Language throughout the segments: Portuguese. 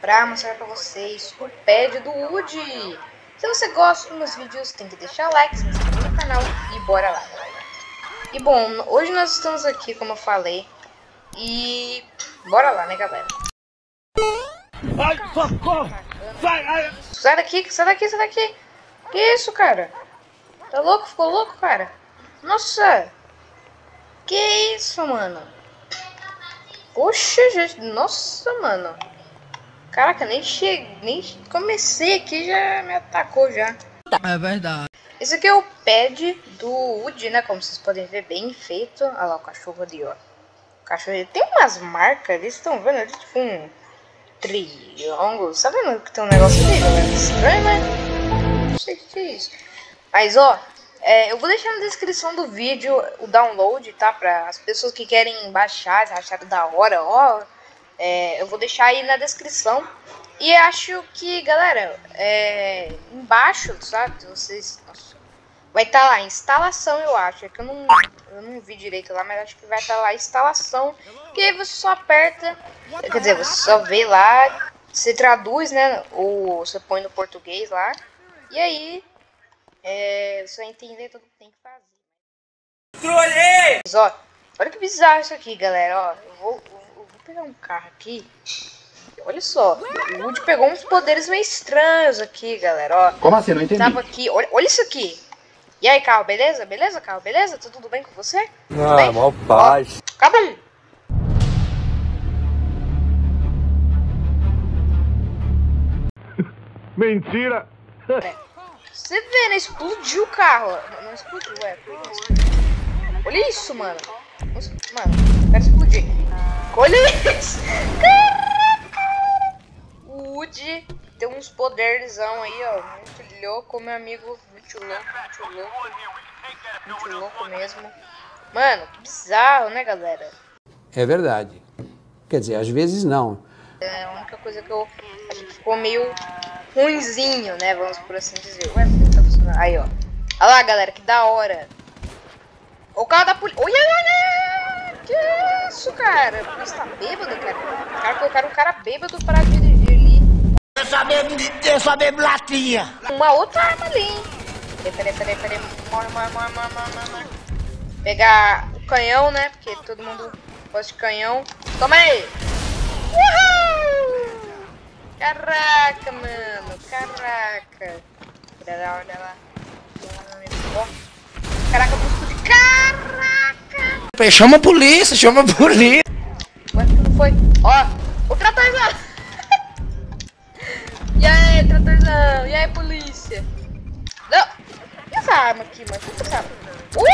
pra mostrar pra vocês o pad do Woody. Se você gosta dos meus vídeos, tem que deixar like, se inscrever no canal e bora lá, galera. E bom, hoje nós estamos aqui, como eu falei, e bora lá, né, galera? Ai, socorro! Sai, ai. Sai daqui, sai daqui, sai daqui. Que isso, cara? Tá louco? Ficou louco, cara? Nossa! Que isso, mano? Poxa, gente, nossa, mano. Caraca, nem cheguei, nem comecei aqui já me atacou já. É verdade. Esse aqui é o pad do Woody, né? Como vocês podem ver, bem feito. Olha lá o cachorro ali, ó. O cachorro ele tem umas marcas ali, vocês estão vendo? ali tipo um triângulo. Tá vendo que tem um negócio ali, galera? Estranho, né? Não sei o que é isso. Mas, ó, é, eu vou deixar na descrição do vídeo o download, tá? Para as pessoas que querem baixar, acharam da hora, ó. É, eu vou deixar aí na descrição. E acho que, galera, é, embaixo, sabe? Vocês. Nossa, vai estar tá lá, instalação, eu acho. É que eu não, eu não vi direito lá, mas acho que vai estar tá lá, instalação. Que aí você só aperta. Quer dizer, você só vê lá, você traduz, né? Ou você põe no português lá. E aí, é, você vai entender tudo que tem que fazer. Trolei! Ó, olha que bizarro isso aqui, galera. Ó, eu vou, eu vou pegar um carro aqui. Olha só, o Woody pegou uns poderes meio estranhos aqui, galera, ó. Como assim? Não entendi. Tava aqui, olha, olha isso aqui. E aí, carro, beleza? Beleza, carro? Beleza? Tá tudo bem com você? Tudo Ah, bem? mal paz. Acabum! Mentira! Você vê, né? Explodiu o carro. Não. Olha isso, mano. Mano, quero explodir. Olha isso! Caraca! O Woody tem uns poderzão aí, ó. Muito louco, meu amigo. Muito louco, muito louco. Muito louco mesmo. Mano, bizarro, né, galera? É verdade. Quer dizer, às vezes não. É a única coisa que eu acho que ficou meio ruinzinho, né? Vamos por assim dizer. Ué, tá funcionando. Aí, ó. Olha lá, galera, que da hora. O carro da polícia. Olha, olha! Que isso, cara? A polícia tá bêbado, cara. Os caras colocaram um cara bêbado pra dirigir ali. Eu só bebo, eu só bebo latinha! Uma outra arma ali, hein? Peraí, peraí, peraí, morre, morre, morre, morre, morre, morre. Pegar o canhão, né? Porque todo mundo gosta de canhão. Toma aí! Uhul! Caraca, mano. Caraca. Olha lá, olha lá. Caraca, busco de... Caraca! Chama a polícia, chama a polícia! Ué, que não foi? Ó, o tratorzão! e aí, tratorzão? E aí, polícia? Não! E essa arma aqui, mano? O que é essa arma? Ui!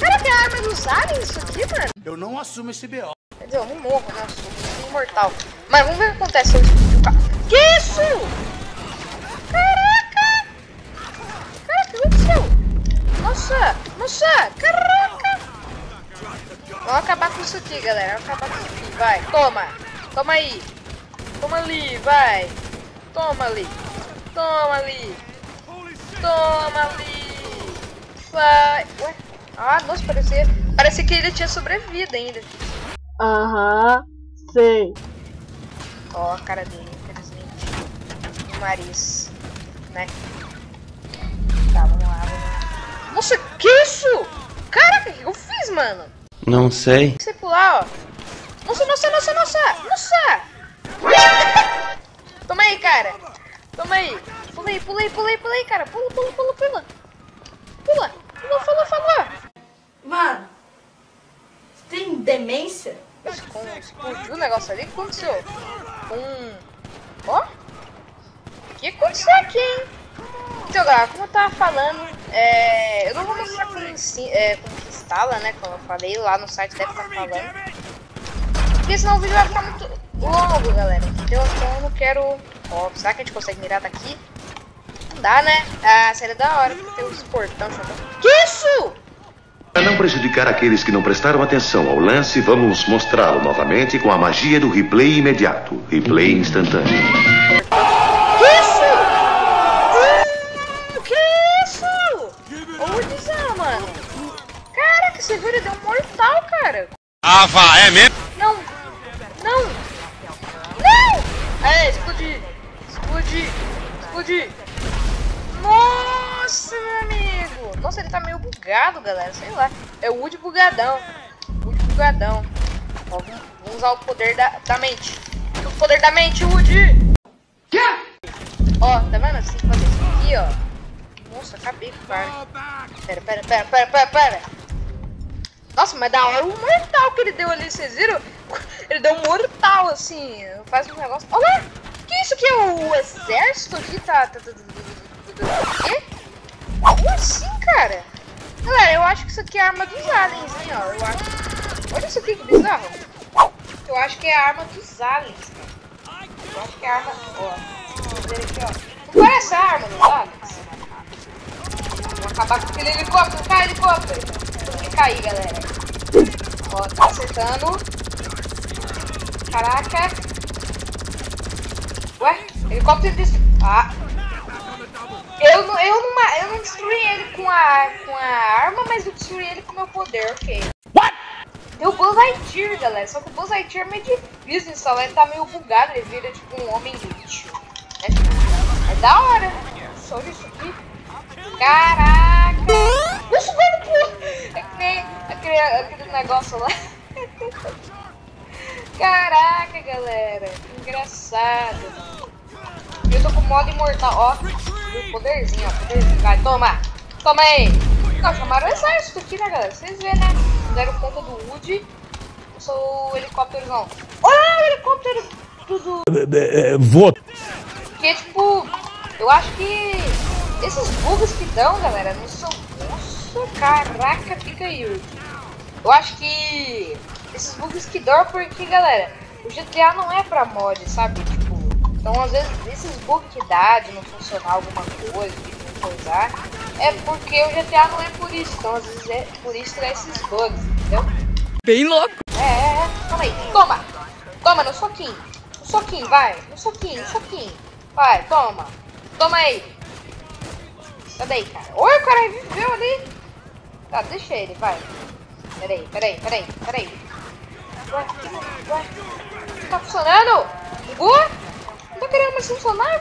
Caraca, é a arma dos aliens isso aqui, mano? Eu não assumo esse B.O. Quer dizer, eu não morro, né? Eu sou imortal. Mas vamos ver o que acontece carro. Que isso? Caraca! Caraca, o que aconteceu? Nossa! Nossa! Caraca! Vamos acabar com isso aqui, galera. Vamos acabar com isso aqui. Vai, toma! Toma aí! Toma ali, vai! Toma ali! Toma ali! Toma ali! Vai! Ué? Ah, nossa, parecia, parecia que ele tinha sobrevivido ainda. Aham, sei. Ó a cara dele, infelizmente. O nariz, né? Tá, vamos lá, vamos lá. Nossa, que isso? Caraca, o que eu fiz, mano? Não sei. Você pular, ó. Nossa, nossa, nossa, nossa, nossa! Toma aí, cara. Toma aí. Pula aí, pula aí, pula aí, pula aí, cara. Pula, pula, pula, pula. Pula. Pula, falou, falou. Mano, você tem demência? Explodiu o negócio ali, o que aconteceu? Um... Ó? O que aconteceu aqui, hein? Então, galera, como eu tava falando, é... eu não vou mostrar como, é, como que instala, né? Como eu falei, lá no site deve estar falando. Porque senão o vídeo vai ficar muito longo, galera. Então eu não quero... Ó, será que a gente consegue mirar daqui? Não dá, né? Ah, seria da hora, porque tem uns portão. Que isso? Para não prejudicar aqueles que não prestaram atenção ao lance, vamos mostrá-lo novamente com a magia do replay imediato replay instantâneo. Isso! Que isso? Hum, que isso, mano? Cara, que viu? Ele deu um mortal, cara. Ah, vá, é mesmo? Não! Não! Não! É, explodi! Explodi! Explodi! Nossa! Ele tá meio bugado, galera. Sei lá. É o Wood bugadão. Wood bugadão. Ó, vamos, vamos usar o poder da, da mente. O poder da mente, Wood! Ó, tá vendo? Você tem que fazer isso aqui, ó. Nossa, acabei com o cara. Pera, pera, pera, pera, pera, pera. Nossa, mas da hora o mortal que ele deu ali, vocês viram? Ele deu um mortal, assim. Faz um negócio. Olha! Que isso aqui? O exército aqui tá. tá, tá, tá, tá, tá assim, cara? Galera, eu acho que isso aqui é a arma dos aliens, hein, ó. Eu acho. Olha isso aqui que bizarro. Eu acho que é a arma dos aliens, cara. Eu acho que é a arma. Ó. Vamos ver aqui, ó. Não parece a arma dos aliens? Vou acabar com aquele helicóptero. Cai, helicóptero. Tem que cair, galera. Ó, tá acertando. Caraca. Ué, helicóptero. Ah. Eu eu, não, eu não destruí ele com a, com a arma, mas eu destruí ele com o meu poder, ok. What? Deu Lightyear, galera. Só que o Lightyear é meio difícil instalar. Ele tá meio bugado. Ele vira tipo um homem lixo. Né? É da hora. Só isso aqui. Caraca. Nossa, mano, É que nem aquele, aquele negócio lá. Caraca, galera. Engraçado. Eu tô com modo imortal. Ó, poderzinho, ó. Poderzinho. Vai, toma. Toma aí. Não, chamaram o exército aqui, né, galera? Vocês vêem, né? Deram conta do Woody. Eu sou o helicóptero, não. Olha o helicóptero do... do... Vou. Que, tipo... Eu acho que... Esses bugs que dão, galera, no seu... Nossa, caraca, fica aí, Eu acho que esses bugs que dão porque, galera, o GTA não é pra mod, sabe? Então às vezes esses bugs que dá de não funcionar alguma coisa, de não coisar, é porque o GTA não é por isso. Então às vezes é por isso que dá esses bugs, entendeu? Bem louco. É, é, é. Toma aí, toma! Toma no soquinho. No soquinho, vai. No soquinho, no soquinho. Vai, toma. Toma aí. Cadê aí, cara? Oi, o cara viveu ali. Tá, deixa ele, vai. Peraí, peraí, peraí, peraí. Ué, ué, tá funcionando? Bugou? Tá querendo mais funcionar?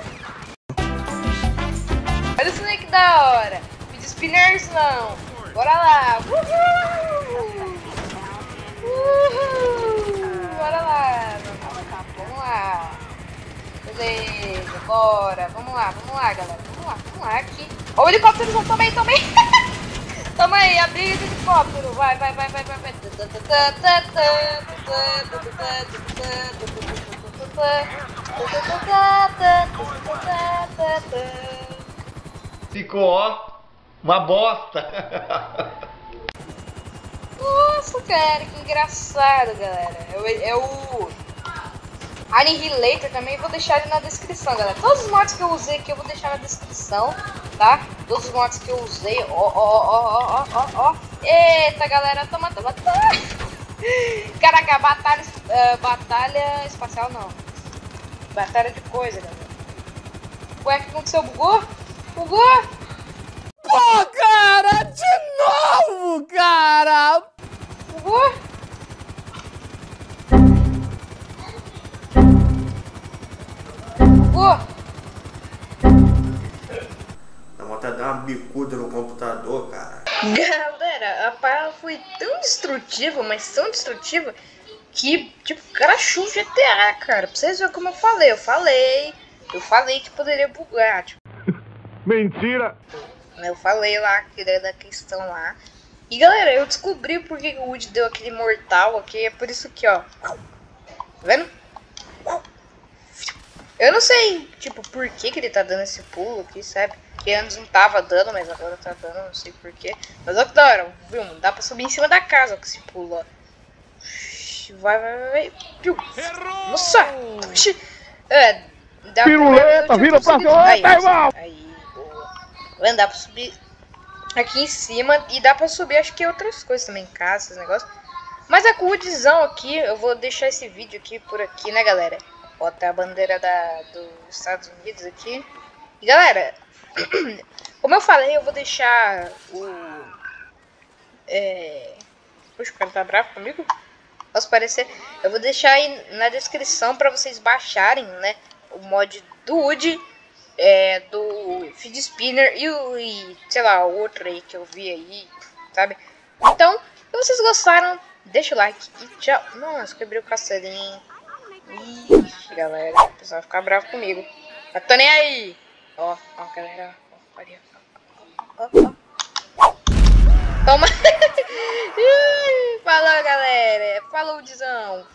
Olha aí que da hora. Vídeo spinners não. Bora lá. Uhul. Uhul. Bora lá. Vamos lá. Beleza, bora. Vamos lá, vamos lá, galera. Vamos lá, vamos lá aqui. Ó o helicóptero, também, também. Toma aí, a briga de helicóptero. Vai, vai, vai, vai, vai, vai. Ficou, ó, uma bosta. Nossa, cara, que engraçado, galera. É, é o Annihilator também, vou deixar ele na descrição, galera. Todos os mods que eu usei aqui eu vou deixar na descrição, tá? Todos os mods que eu usei, ó, ó, ó, ó, ó, ó. Eita, galera, toma, toma, toma. Caraca, batalha, uh, batalha espacial não. Batalha de coisa, galera. Ué, o que aconteceu? Bugou? Bugou? Pô, cara, de novo, cara. Bugou? Bugou? Dá vontade de dar uma bicuda no computador, cara. Galera, a parada foi tão destrutiva, mas tão destrutiva, que, tipo, crashou o GTA, cara. Pra vocês verem como eu falei. Eu falei, eu falei que poderia bugar, tipo. Mentira. Eu falei lá que era da questão lá. E galera, eu descobri por que o Woody deu aquele mortal aqui. É por isso que, ó. Tá vendo? Eu não sei, tipo, por que, que ele tá dando esse pulo aqui, sabe? Que antes não tava dando, mas agora tá dando, não sei porquê. Mas olha que da hora, viu? Dá pra subir em cima da casa com esse pulo, ó. Vai, vai, vai, vai. Piu. Nossa! Oxi. É, dá Piruleta, pra... vira pra conseguido. Aí, cá, irmão! Aí, boa. Mano, dá pra subir aqui em cima e dá pra subir, acho que outras coisas também, casa, esses negócios. Mas a Cudzão aqui, eu vou deixar esse vídeo aqui por aqui, né, galera? Bota a bandeira da, dos Estados Unidos aqui. E, galera, como eu falei, eu vou deixar o... É... Puxa, o cara tá bravo comigo? Posso parecer? Eu vou deixar aí na descrição pra vocês baixarem, né? O mod do Woody. é, do Feed Spinner e, o, e, sei lá, o outro aí que eu vi aí, sabe? Então, se vocês gostaram, deixa o like e tchau. Nossa, quebrei o castelinho. Ixi, galera, o pessoal vai ficar bravo comigo. Mas tô nem aí. Ó, ó, galera. Ó, ó. Ó, ó. Toma. Falou, galera. Falou, Dizão.